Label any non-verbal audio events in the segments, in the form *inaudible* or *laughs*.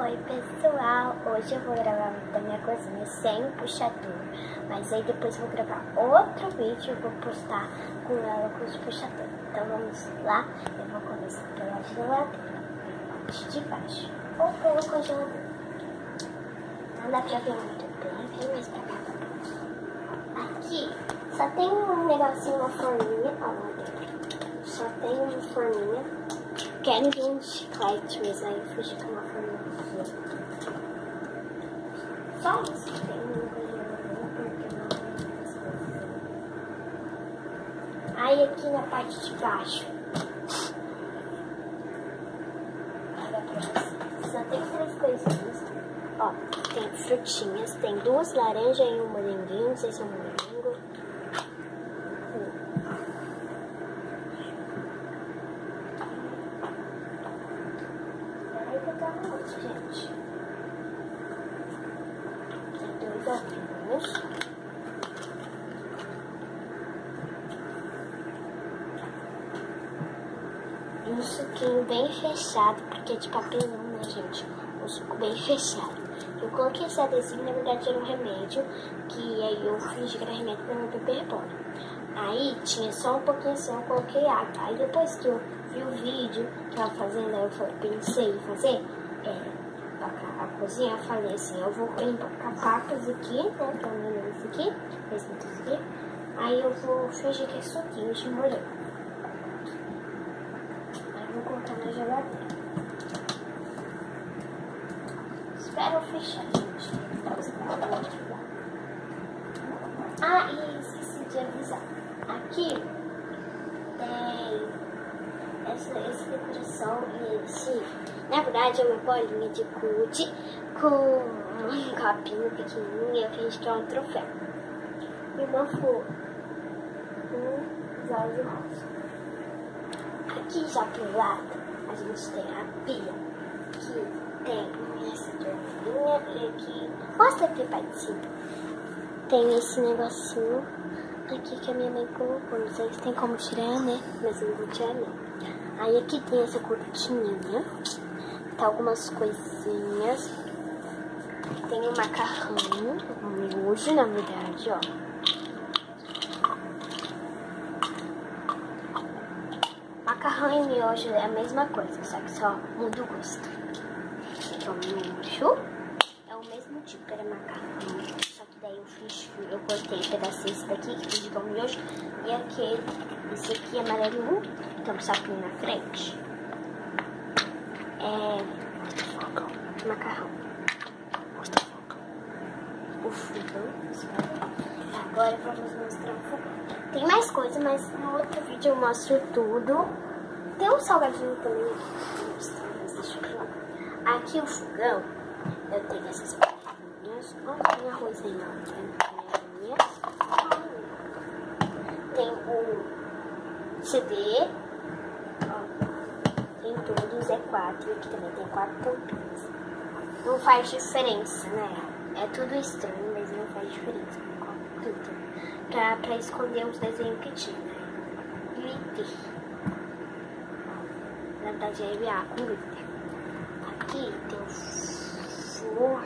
Oi pessoal, hoje eu vou gravar da minha cozinha sem puxador, mas aí depois vou gravar outro vídeo e vou postar com ela com os puxadores. Então vamos lá, eu vou começar pela geladeira, parte de baixo, ou pelo congelador. Não dá pra ver muito bem, mais pra cá. Tá Aqui só tem um negocinho, uma forminha, ó só tem uma forminha. Vir um chiclete, mas aí eu fugi com uma forminha. Só isso que tem congelador, porque não Aí aqui na parte de baixo. Só tem três coisinhas. Ó, tem frutinhas, tem duas laranjas e um moranguinho, não sei se é um morango. Peraí que eu tava onde, gente? Dois um suquinho bem fechado, porque é de papelão, né, gente? Um suco bem fechado. Eu coloquei esse adesivo, na verdade era um remédio, que aí eu fingi que era remédio pra meu bebê reborn. Aí tinha só um pouquinho assim, eu coloquei água. Aí depois que eu vi o vídeo que ela fazendo, aí eu pensei em fazer é, a, a cozinha, eu falei assim, eu vou colocar papas aqui, né, pelo menos esse aqui, esse aqui. Aí eu vou fingir que é suquinho de morango. Aí eu vou colocar na geladeira. Espera eu fechar, gente. Ah, e esqueci de avisar. Aqui tem essa, esse decoração e esse. Na verdade é uma bolinha de gude com um copinho pequenininho e eu finge que é um troféu. E uma flor. Um vaso rosa. Aqui já pro lado a gente tem a pia. Que tem essa torneirinha e aqui. Mostra aqui, cima. Tem esse negocinho aqui que a minha mãe colocou. Não sei se tem como tirar, né? Mas eu não vou tirar, não. Aí aqui tem essa cortininha. Tá algumas coisinhas. Tem o macarrão, o miojo, na verdade, ó. Macarrão e miojo é a mesma coisa, só que só muda o gosto. Aqui é o miojo. É o mesmo tipo, era macarrão. Só que daí eu fiz, eu cortei pedacinhos daqui, que fiz com miojo. E aquele, esse aqui é amarelinho, tem um sapinho na frente. É. Macarrão. O fogão. Agora vamos mostrar o fogão. Tem mais coisa, mas no outro vídeo eu mostro tudo. Tem um salgadinho também aqui. Aqui o fogão, eu tenho essas panelinhas. Ó, tem arroz aí, ó. Tem panelinhas. Tem um CD. Ó, tem tudo, é quatro. Aqui também tem quatro tampinhas. Não faz diferença, né? É tudo estranho, mas não faz diferença. Tudo. Pra, pra esconder os desenhos que tinha? Glitter. Na verdade é EVA com glitter. Aqui tem flor.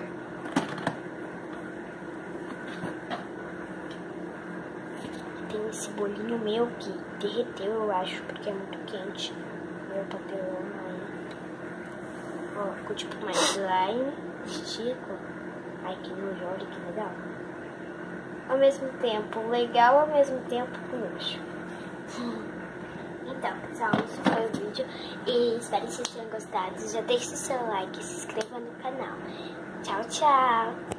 Tem esse bolinho meu que derreteu, eu acho, porque é muito quente. Meu papelão aí. Ó, ficou tipo mais slime, estico. Ai, que nojo, olha que legal. Ao mesmo tempo legal, ao mesmo tempo nojo. *laughs* Então, pessoal, esse foi o vídeo. E espero que vocês tenham gostado. Já deixe seu like, se inscreva no canal. Tchau, tchau!